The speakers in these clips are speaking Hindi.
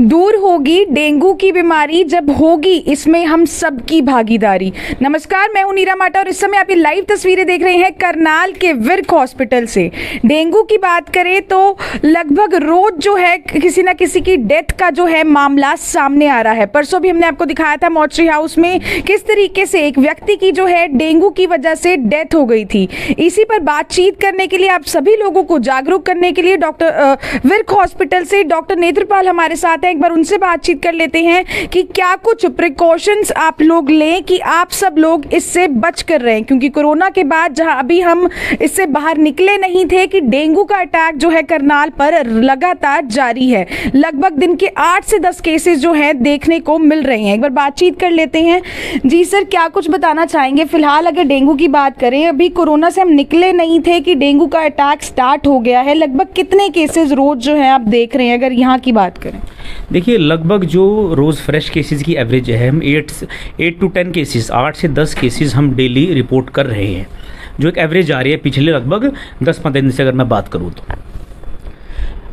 दूर होगी डेंगू की बीमारी, जब होगी इसमें हम सबकी भागीदारी। नमस्कार, मैं हूँ नीरा माटा और इस समय आप ये लाइव तस्वीरें देख रहे हैं करनाल के विर्क हॉस्पिटल से। डेंगू की बात करें तो लगभग रोज जो है, किसी ना किसी की डेथ का जो है मामला सामने आ रहा है। परसों भी हमने आपको दिखाया था मॉर्चरी हाउस में किस तरीके से एक व्यक्ति की जो है डेंगू की वजह से डेथ हो गई थी। इसी पर बातचीत करने के लिए आप सभी लोगों को जागरूक करने के लिए डॉक्टर विर्क हॉस्पिटल से डॉक्टर नेत्रपाल हमारे साथ हैं, एक बार उनसे बातचीत कर लेते हैं कि क्या कुछ प्रिकॉशंस आप लोग लें कि आप सब लोग इससे बच कर रहे? हैं क्योंकि कोरोना के बाद जहाँ अभी हम इससे बाहर निकले नहीं थे कि डेंगू का अटैक जो है करनाल पर लगातार जारी है। लगभग दिन के आठ से दस केसेस जो है देखने को मिल रहे हैं। एक बार बातचीत कर लेते हैं। जी सर, क्या कुछ बताना चाहेंगे? फ़िलहाल अगर डेंगू की बात करें, अभी कोरोना से हम निकले नहीं थे कि डेंगू का अटैक स्टार्ट हो गया है। लगभग कितने केसेस रोज जो है आप देख रहे हैं, अगर यहाँ की बात करें? देखिए, लगभग जो रोज़ फ्रेश केसेस की एवरेज है, हम eight eight to ten cases आठ से दस केसेस हम डेली रिपोर्ट कर रहे हैं। जो एक एवरेज आ रही है, पिछले लगभग दस पंद्रह दिन से अगर मैं बात करूँ तो।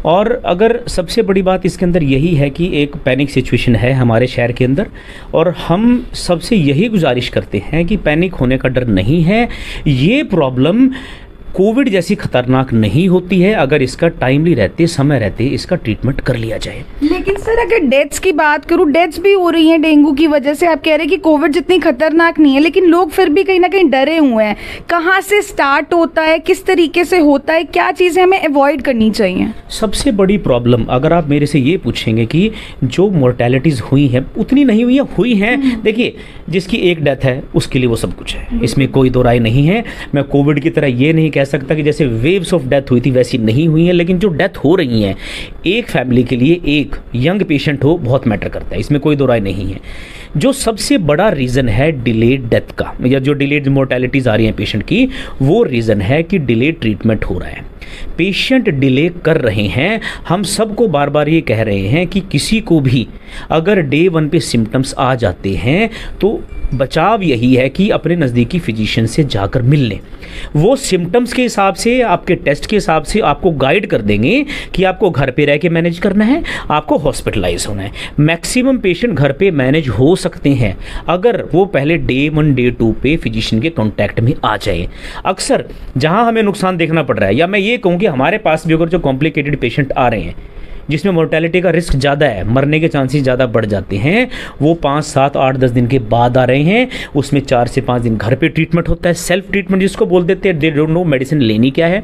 और अगर सबसे बड़ी बात इसके अंदर यही है कि एक पैनिक सिचुएशन है हमारे शहर के अंदर, और हम सबसे यही गुजारिश करते हैं कि पैनिक होने का डर नहीं है। ये प्रॉब्लम कोविड जैसी खतरनाक नहीं होती है अगर इसका टाइमली रहते समय रहते इसका ट्रीटमेंट कर लिया जाए। लेकिन सर अगर डेथ्स की बात करूँ डेथ्स भी हो रही हैं डेंगू की वजह से। आप कह रहे हैं कि कोविड जितनी खतरनाक नहीं है लेकिन लोग फिर भी कहीं ना कहीं डरे हुए हैं। कहाँ से स्टार्ट होता है किस तरीके से होता है क्या चीज़ें हमें अवॉइड करनी चाहिए? सबसे बड़ी प्रॉब्लम अगर आप मेरे से ये पूछेंगे कि जो मोर्टेलिटीज़ हुई हैं उतनी नहीं हुई हैं हुई हैं। हम्म। देखिए जिसकी एक डेथ है उसके लिए वो सब कुछ है। इसमें कोई दो राय नहीं है। मैं कोविड की तरह ये नहीं कह सकता कि जैसे वेव्स ऑफ़ डेथ हुई थी, वैसी नहीं हुई है, लेकिन जो डेथ हो रही हैं, एक फैमिली के लिए एक यंग पेशेंट हो, बहुत मैटर करता है। इसमें कोई दो राय नहीं है। जो सबसे बड़ा रीज़न है डिलेड डेथ का, या जो डिलेड मोर्टेलिटीज़ आ रही हैं पेशेंट की, वो रीज़न है कि डिलेड ट्रीटमेंट हो रहा है। पेशेंट डिले कर रहे हैं। हम सबको बार बार ये कह रहे हैं कि किसी को भी अगर डे वन पे सिम्टम्स आ जाते हैं तो बचाव यही है कि अपने नज़दीकी फिजिशियन से जाकर मिल लें। वो सिम्टम्स के हिसाब से, आपके टेस्ट के हिसाब से आपको गाइड कर देंगे कि आपको घर पे रह के मैनेज करना है, आपको हॉस्पिटलाइज होना है। मैक्सिमम पेशेंट घर पे मैनेज हो सकते हैं, अगर वो पहले डे वन डे टू पे फिजिशियन के कॉन्टैक्ट में आ जाए। अक्सर जहाँ हमें नुकसान देखना पड़ रहा है, या मैं ये कहूँ कि हमारे पास भी अगर जो कॉम्प्लिकेटेड पेशेंट आ रहे हैं जिसमें मोर्टेलिटी का रिस्क ज़्यादा है, मरने के चांसेस ज़्यादा बढ़ जाते हैं, वो पाँच, सात, आठ, दस दिन के बाद आ रहे हैं। उसमें चार से पाँच दिन घर पर ट्रीटमेंट होता है सेल्फ ट्रीटमेंट जिसको बोल देते हैं दे डोंट नो मेडिसिन लेनी क्या है।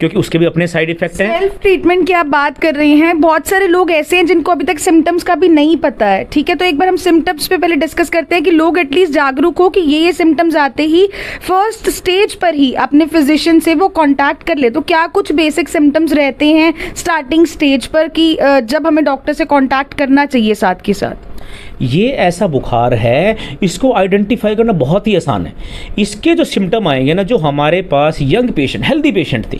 क्योंकि उसके भी अपने साइड इफ़ेक्ट हैं। सेल्फ ट्रीटमेंट की आप बात कर रही हैं, बहुत सारे लोग ऐसे हैं जिनको अभी तक सिम्टम्स का भी नहीं पता है, ठीक है? तो एक बार हम सिम्टम्स पे पहले डिस्कस करते हैं कि लोग एटलीस्ट जागरूक हो कि ये ये सिम्टम्स आते ही फ़र्स्ट स्टेज पर ही अपने फिजिशियन से वो कॉन्टैक्ट कर ले। तो क्या कुछ बेसिक सिम्टम्स रहते हैं स्टार्टिंग स्टेज पर कि जब हमें डॉक्टर से कॉन्टैक्ट करना चाहिए साथ के साथ? ये ऐसा बुखार है, इसको आइडेंटिफाई करना बहुत ही आसान है। इसके जो सिम्टम आएँगे ना, जो हमारे पास यंग पेशेंट हेल्दी पेशेंट थे,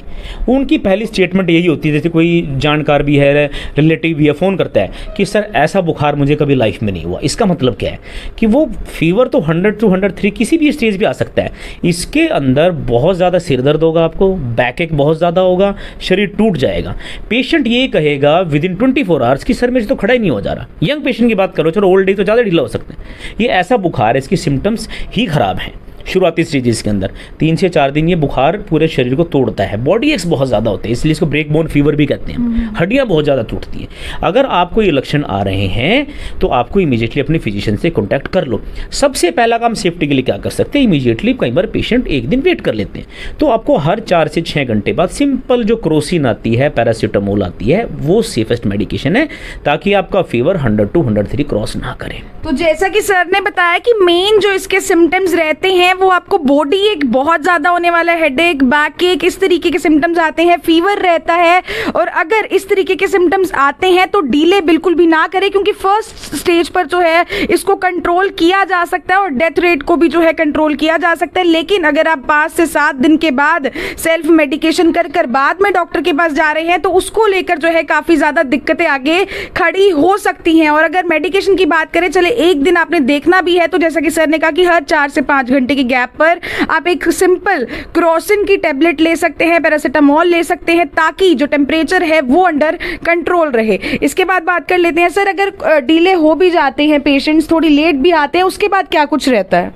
उनकी पहली स्टेटमेंट यही होती है, जैसे कोई जानकार भी है रिलेटिव भी है फ़ोन करता है कि, सर, ऐसा बुखार मुझे कभी लाइफ में नहीं हुआ। इसका मतलब क्या है? कि वो फीवर तो हंड्रेड टू हंड्रेड थ्री किसी भी स्टेज पर आ सकता है। इसके अंदर बहुत ज़्यादा सिर दर्द होगा आपको बैक एक बहुत ज़्यादा होगा, शरीर टूट जाएगा। पेशेंट ये कहेगा within twenty four hours की, सर, मेरे तो खड़ा ही नहीं हो जा रहा। यंग पेशेंट की बात करो, चलो ओल्ड एज तो ज़्यादा ढीला हो सकते हैं। ये ऐसा बुखार है, इसकी सिम्टम्स ही ख़राब हैं। शुरुआती स्टेजेस के अंदर। तीन से चार दिन ये बुखार पूरे शरीर को तोड़ता है। बॉडी एक्स बहुत ज़्यादा होते हैं इसलिए इसको ब्रेक बोन फीवर भी कहते हैं। हम्म। हड्डियाँ बहुत ज़्यादा टूटती हैं। अगर आपको ये लक्षण आ रहे हैं तो आपको इमीजिएटली अपने फिजिशियन से कॉन्टैक्ट कर लो। सबसे पहला काम सेफ्टी के लिए क्या कर सकते हैं? इमीजिएटली कई बार पेशेंट एक दिन वेट कर लेते हैं। तो आपको हर चार से छः घंटे बाद सिंपल जो क्रोसिन आती है पैरासीटामोल आती है वो सेफेस्ट मेडिकेशन है ताकि आपका fever hundred two hundred three cross ना करें। तो जैसा कि सर ने बताया कि मेन जो इसके सिम्टम्स रहते हैं वो आपको बॉडी एक बहुत ज़्यादा होने वाला हेड एक बैक एक इस तरीके के सिम्टम्स आते हैं फीवर रहता है, और अगर इस तरीके के सिम्टम्स आते हैं तो डीले बिल्कुल भी ना करें, क्योंकि फ़र्स्ट स्टेज पर जो है, इसको कंट्रोल किया जा सकता है, और डेथ रेट को भी जो है कंट्रोल किया जा सकता है, लेकिन अगर आप पाँच से सात दिन के बाद सेल्फ मेडिकेशन कर कर बाद में डॉक्टर के पास जा रहे हैं तो उसको लेकर जो है, काफ़ी ज़्यादा दिक्कतें आगे खड़ी हो सकती हैं, और अगर मेडिकेशन की बात करें, चले एक दिन आपने देखना भी है तो जैसा कि सर ने कहा कि हर चार से पाँच घंटे के गैप पर आप एक सिंपल क्रोसिन की टेबलेट ले सकते हैं पैरासीटामोल ले सकते हैं, ताकि जो टेम्परेचर है वो अंडर कंट्रोल रहे। इसके बाद बात कर लेते हैं, सर, अगर डीले हो भी जाते हैं पेशेंट्स थोड़ी लेट भी आते हैं, उसके बाद क्या कुछ रहता है?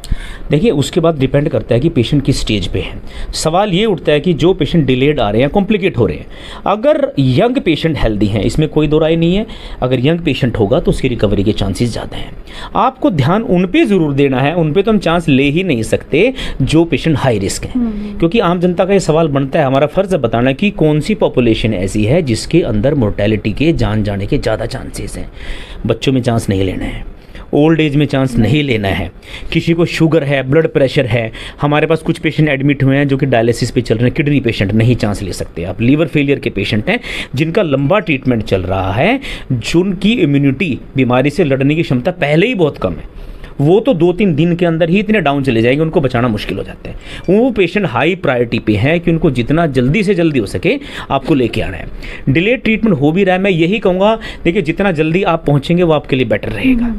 देखिए उसके बाद डिपेंड करता है कि पेशेंट किस स्टेज पे है। सवाल ये उठता है कि जो पेशेंट डिलेड आ रहे हैं कॉम्प्लिकेट हो रहे हैं। अगर यंग पेशेंट हेल्दी हैं इसमें कोई दो राय नहीं है। अगर यंग पेशेंट होगा तो उसकी रिकवरी के चांसेस ज़्यादा हैं। आपको ध्यान उन पे ज़रूर देना है उन पर तो हम चांस ले ही नहीं सकते जो पेशेंट हाई रिस्क है। क्योंकि आम जनता का ये सवाल बनता है हमारा फ़र्ज़ है बताना कि कौन सी पॉपुलेशन ऐसी है जिसके अंदर मोर्टेलिटी के जान जाने के ज़्यादा चांसेस हैं। बच्चों में चांस नहीं लेना है। ओल्ड एज में चांस नहीं लेना है। किसी को शुगर है, ब्लड प्रेशर है, हमारे पास कुछ पेशेंट एडमिट हुए हैं जो कि डायलिसिस पे चल रहे हैं किडनी पेशेंट नहीं चांस ले सकते। आप लीवर फेलियर के पेशेंट हैं, जिनका लंबा ट्रीटमेंट चल रहा है, जिनकी इम्यूनिटी बीमारी से लड़ने की क्षमता पहले ही बहुत कम है। वो तो दो तीन दिन के अंदर ही इतने डाउन चले जाएँगे, उनको बचाना मुश्किल हो जाता है। वो पेशेंट हाई प्रायोरिटी पे है कि उनको जितना जल्दी से जल्दी हो सके आपको लेके आना है। डिलेड ट्रीटमेंट हो भी रहा है, मैं यही कहूँगा, देखिए, जितना जल्दी आप पहुँचेंगे, वो आपके लिए बेटर रहेगा।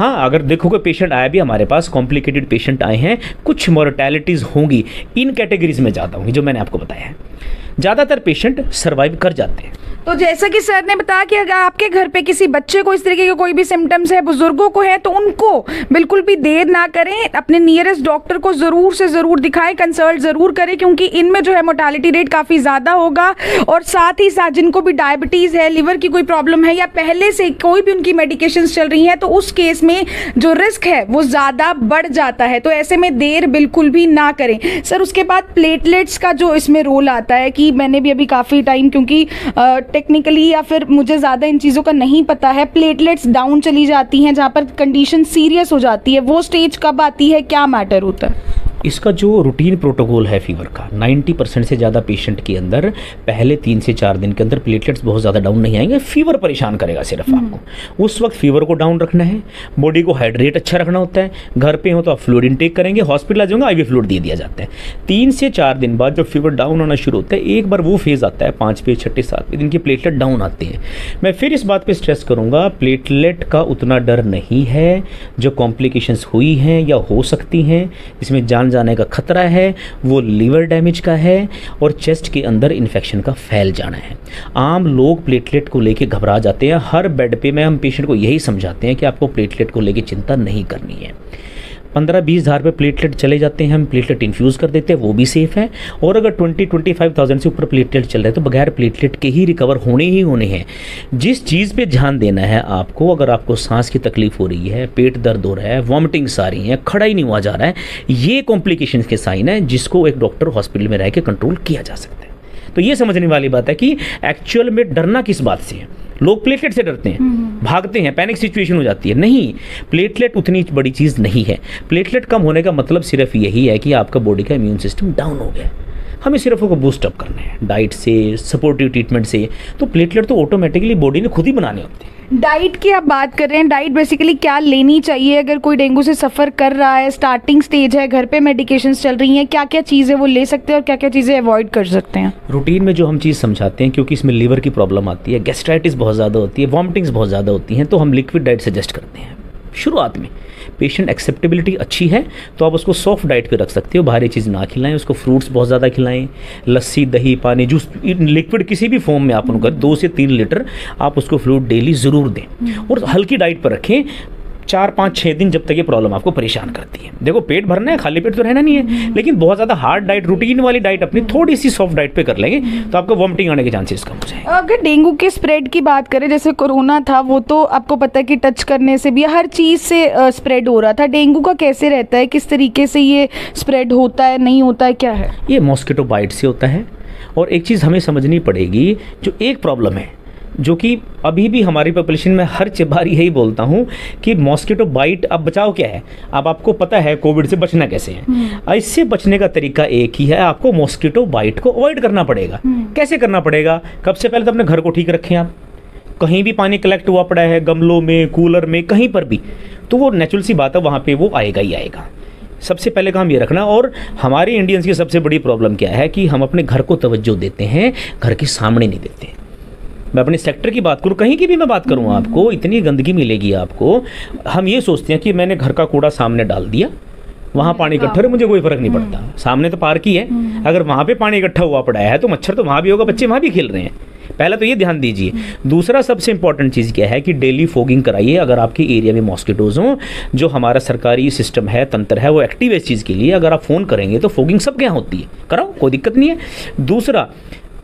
हाँ अगर देखोगे पेशेंट आया भी, हमारे पास कॉम्प्लिकेटेड पेशेंट आए हैं, कुछ मोर्टैलिटीज़ होंगी, इन कैटेगरीज में ज़्यादा होंगी जो मैंने आपको बताया है। ज़्यादातर पेशेंट सर्वाइव कर जाते हैं। तो जैसा कि सर ने बताया कि अगर आपके घर पे किसी बच्चे को इस तरीके के कोई भी सिम्टम्स है, बुज़ुर्गों को है तो उनको बिल्कुल भी देर ना करें। अपने नियरेस्ट डॉक्टर को ज़रूर से ज़रूर दिखाएँ कंसल्ट ज़रूर करें, क्योंकि इनमें जो है मोटालिटी रेट काफ़ी ज़्यादा होगा। और साथ ही साथ जिनको भी डायबिटीज़ है लिवर की कोई प्रॉब्लम है, या पहले से कोई भी उनकी मेडिकेशन चल रही हैं तो उस केस में जो रिस्क है, वो ज़्यादा बढ़ जाता है। तो ऐसे में देर बिल्कुल भी ना करें। सर, उसके बाद प्लेटलेट्स का जो इसमें रोल आता है कि मैंने भी अभी काफ़ी टाइम क्योंकि टेक्निकली या फिर मुझे ज़्यादा इन चीज़ों का नहीं पता है। प्लेटलेट्स डाउन चली जाती हैं, जहाँ पर कंडीशन सीरियस हो जाती है। वो स्टेज कब आती है? क्या मैटर होता है? इसका जो रूटीन प्रोटोकॉल है फीवर का 90 परसेंट से ज़्यादा पेशेंट के अंदर पहले तीन से चार दिन के अंदर प्लेटलेट्स बहुत ज़्यादा डाउन नहीं आएँगे फीवर परेशान करेगा सिर्फ़ हम्म। आपको। उस वक्त फीवर को डाउन रखना है बॉडी को हाइड्रेट अच्छा रखना होता है घर पे हो तो आप फ्लूड इनटेक करेंगे हॉस्पिटल आ जाऊँगा आई फ्लूड दे दिया जाता है। तीन से चार दिन बाद जब फीवर डाउन होना शुरू होता है एक बार वो फ़ेज़ आता है पाँच पे छठे सात पे दिन की प्लेटलेट डाउन आते हैं। मैं फिर इस बात पर स्ट्रेस करूँगा प्लेटलेट का उतना डर नहीं है जो कॉम्प्लिकेशंस हुई हैं या हो सकती हैं इसमें जान जाने का खतरा है, वो लीवर डैमेज का है और चेस्ट के अंदर इन्फेक्शन का फैल जाना है। आम लोग प्लेटलेट को लेके घबरा जाते हैं। हर बेड पे मैं हम पेशेंट को यही समझाते हैं कि आपको प्लेटलेट को लेके चिंता नहीं करनी है। पंद्रह बीस हज़ार पे प्लेटलेट चले जाते हैं, हम प्लेटलेट इन्फ्यूज़ कर देते हैं, वो भी सेफ़ है। और अगर ट्वेंटी ट्वेंटी फाइव थाउज़ेंड से ऊपर प्लेटलेट चल रहे हैं तो बगैर प्लेटलेट के ही रिकवर होने ही होने हैं। जिस चीज़ पे ध्यान देना है आपको, अगर आपको सांस की तकलीफ़ हो रही है, पेट दर्द हो रहा है वॉमिटिंग्स आ रही हैं, खड़ा ही नहीं हुआ जा रहा है, ये कॉम्प्लिकेशन के साइन है, जिसको एक डॉक्टर हॉस्पिटल में रह के कंट्रोल किया जा सकता है। तो ये समझने वाली बात है कि एक्चुअल में डरना किस बात से है? लोग प्लेटलेट से डरते हैं, भागते हैं, पैनिक सिचुएशन हो जाती है। नहीं, प्लेटलेट उतनी बड़ी चीज़ नहीं है। प्लेटलेट कम होने का मतलब सिर्फ़ यही है कि आपका बॉडी का इम्यून सिस्टम डाउन हो गया। हमें सिर्फ़ उसको बूस्ट अप करना है। डाइट से सपोर्टिव ट्रीटमेंट से। तो प्लेटलेट तो ऑटोमेटिकली बॉडी ने खुद ही बनाने होते हैं। डाइट की आप बात कर रहे हैं डाइट बेसिकली क्या लेनी चाहिए? अगर कोई डेंगू से सफ़र कर रहा है स्टार्टिंग स्टेज है घर पे मेडिकेशन चल रही हैं क्या क्या चीज़ें वो ले सकते हैं और क्या क्या चीज़ें अवॉइड कर सकते हैं? रूटीन में जो हम चीज़ समझाते हैं क्योंकि इसमें लीवर की प्रॉब्लम आती है गैस्ट्राइटिस बहुत ज़्यादा होती है वॉमिटिंग्स बहुत ज़्यादा होती हैं तो हम लिक्विड डाइट सजेस्ट करते हैं। शुरुआत में पेशेंट एक्सेप्टेबिलिटी अच्छी है तो आप उसको सॉफ्ट डाइट पे रख सकते हो बाहरी चीज़ ना खिलाएँ उसको फ्रूट्स बहुत ज़्यादा खिलाएँ लस्सी दही पानी जूस लिक्विड किसी भी फॉर्म में आप उनका दो से तीन लीटर आप उसको फ्रूट डेली ज़रूर दें। और हल्की डाइट पर रखें चार पाँच छः दिन जब तक ये प्रॉब्लम आपको परेशान करती है। देखो पेट भरना है खाली पेट तो रहना नहीं है लेकिन बहुत ज़्यादा हार्ड डाइट रूटीन वाली डाइट अपनी थोड़ी सी सॉफ्ट डाइट पे कर लेंगे तो आपको वॉमिटिंग आने के चांसेस कम हो जाए अगर डेंगू के स्प्रेड की बात करें जैसे कोरोना था वो तो आपको पता है कि टच करने से भी हर चीज़ से स्प्रेड हो रहा था। डेंगू का कैसे रहता है? किस तरीके से ये स्प्रेड होता है नहीं होता है क्या है? ये मॉस्किटो बाइट से होता है और एक चीज़ हमें समझनी पड़ेगी जो एक प्रॉब्लम है जो कि अभी भी हमारी पॉपुलेशन में हर बार यही बोलता हूँ कि मॉस्किटो बाइट अब बचाव क्या है? अब आपको पता है कोविड से बचना कैसे है। इससे बचने का तरीका एक ही है आपको मॉस्किटो बाइट को अवॉइड करना पड़ेगा। कैसे करना पड़ेगा? कब से पहले तो अपने घर को ठीक रखें आप। कहीं भी पानी कलेक्ट हुआ पड़ा है गमलों में कूलर में कहीं पर भी तो वो नेचुरल सी बात है वहाँ पे वो आएगा ही आएगा। सबसे पहले काम ये रखना और हमारे इंडियंस की सबसे बड़ी प्रॉब्लम क्या है कि हम अपने घर को तवज्जो देते हैं घर के सामने नहीं देते। मैं अपने सेक्टर की बात करूँ कहीं की भी मैं बात करूँ आपको इतनी गंदगी मिलेगी आपको। हम ये सोचते हैं कि मैंने घर का कूड़ा सामने डाल दिया वहाँ पानी इकट्ठा हो मुझे कोई फ़र्क नहीं पड़ता। सामने तो पार्क ही है। अगर वहाँ पे पानी इकट्ठा हुआ पड़ा है तो मच्छर तो वहाँ भी होगा बच्चे वहाँ भी खेल रहे हैं। पहला तो ये ध्यान दीजिए। दूसरा सबसे इंपॉर्टेंट चीज़ क्या है कि डेली फोगिंग कराइए। अगर आपके एरिया में मॉस्किटोज हों जो हमारा सरकारी सिस्टम है तंत्र है वो एक्टिव है इस चीज़ के लिए। अगर आप फ़ोन करेंगे तो फोगिंग सबके यहाँ होती है। कराओ कोई दिक्कत नहीं है। दूसरा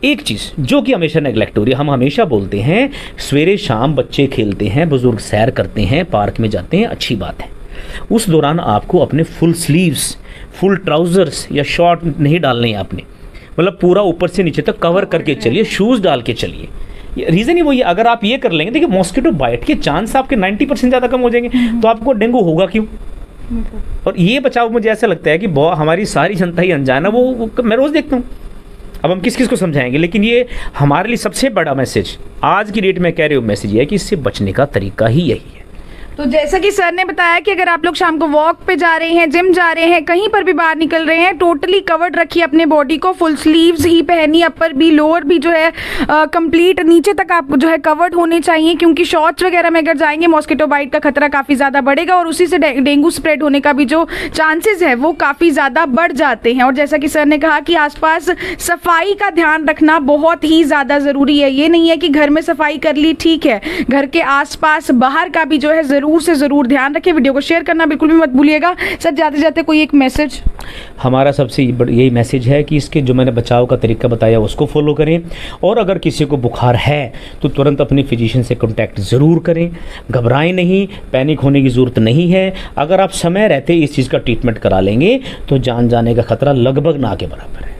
एक चीज़ जो कि हमेशा नेग्लेक्ट हो रही है। हम हमेशा बोलते हैं सवेरे शाम बच्चे खेलते हैं बुज़ुर्ग सैर करते हैं पार्क में जाते हैं अच्छी बात है। उस दौरान आपको अपने फुल स्लीव्स फुल ट्राउज़र्स या शॉर्ट नहीं डालने हैं आपने। मतलब पूरा ऊपर से नीचे तक कवर करके चलिए शूज़ डाल के चलिए। रीज़न ही वही है। अगर आप ये कर लेंगे देखिए मॉस्किटो बाइट के चांस आपके 90 परसेंट ज़्यादा कम हो जाएँगे। तो आपको डेंगू होगा क्यों? और ये बचाव मुझे ऐसा लगता है कि बहुत हमारी सारी जनता ही अनजान है वो, वो मैं रोज़ देखता हूँ। अब हम किस किस को समझाएँगे? लेकिन ये हमारे लिए सबसे बड़ा मैसेज आज की डेट में कह रहे हो मैसेज ये है कि इससे बचने का तरीका ही यही है। तो जैसा कि सर ने बताया कि अगर आप लोग शाम को वॉक पे जा रहे हैं जिम जा रहे हैं, कहीं पर भी बाहर निकल रहे हैं टोटली कवर्ड रखिए अपने बॉडी को फुल स्लीव्स ही पहनी अपर भी लोअर भी जो है कंप्लीट नीचे तक आप जो है कवर्ड होने चाहिए, क्योंकि शॉर्ट्स वगैरह में अगर जाएँगे मॉस्किटो बाइट का खतरा काफ़ी ज़्यादा बढ़ेगा और उसी से डेंगू स्प्रेड होने का भी जो चांसेस है, वो काफ़ी ज़्यादा बढ़ जाते हैं। और जैसा कि सर ने कहा कि आसपास सफ़ाई का ध्यान रखना बहुत ही ज़्यादा ज़रूरी है। ये नहीं है कि घर में सफ़ाई कर ली, ठीक है, घर के आसपास बाहर का भी जो है ज़रूर ज़रूर से ज़रूर ध्यान रखें। वीडियो को शेयर करना बिल्कुल भी मत भूलिएगा। सर, जाते जाते कोई एक मैसेज? हमारा सबसे यही मैसेज है कि इसके जो मैंने बचाव का तरीका बताया, उसको फॉलो करें। और अगर किसी को बुखार है तो तुरंत अपने फिजिशियन से कॉन्टैक्ट ज़रूर करें। घबराएँ नहीं, पैनिक होने की ज़रूरत नहीं है। अगर आप समय रहते इस चीज़ का ट्रीटमेंट करा लेंगे तो जान जाने का खतरा लगभग ना के बराबर है।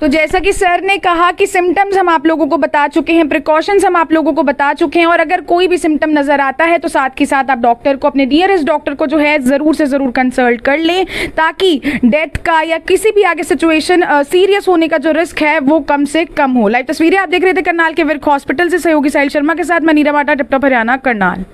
तो जैसा कि सर ने कहा कि सिम्टम्स हम आप लोगों को बता चुके हैं प्रिकॉशंस हम आप लोगों को बता चुके हैं, और अगर कोई भी सिम्टम नज़र आता है तो साथ के साथ आप डॉक्टर को, अपने नियरेस्ट डॉक्टर को जो है, ज़रूर से ज़रूर कंसल्ट कर लें, ताकि डेथ का या किसी भी आगे सिचुएशन सीरियस होने का जो रिस्क है, वो कम से कम हो। लाइव तस्वीरें आप देख रहे थे करनाल के विर्क हॉस्पिटल से, सहयोगी साहिल शर्मा के साथ, मैं नीरा माटा टिपटॉप, हरियाणा, करनाल।